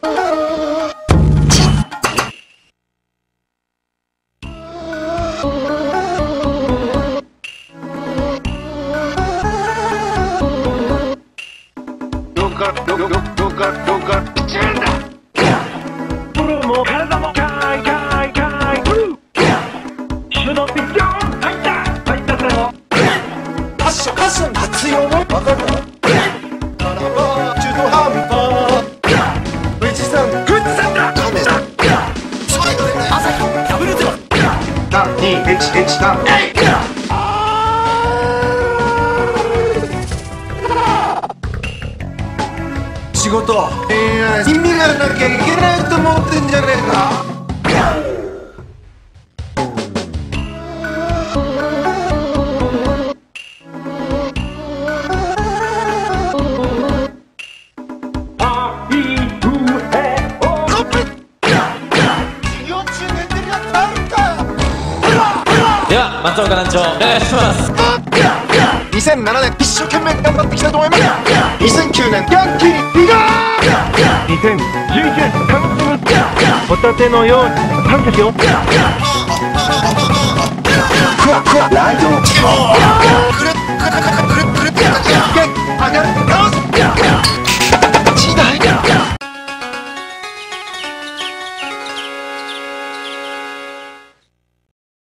パッションパッション活用もわかるなら32113仕事、恋愛、意味がなきゃいけないと思ってんじゃねえかでは松岡団長お願いします。2007年一生懸命頑張ってきたと思います。2009年ヤンキービガー2011年韓国のホタテのように感謝しよ。う